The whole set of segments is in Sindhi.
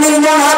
दुनिया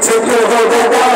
take you home.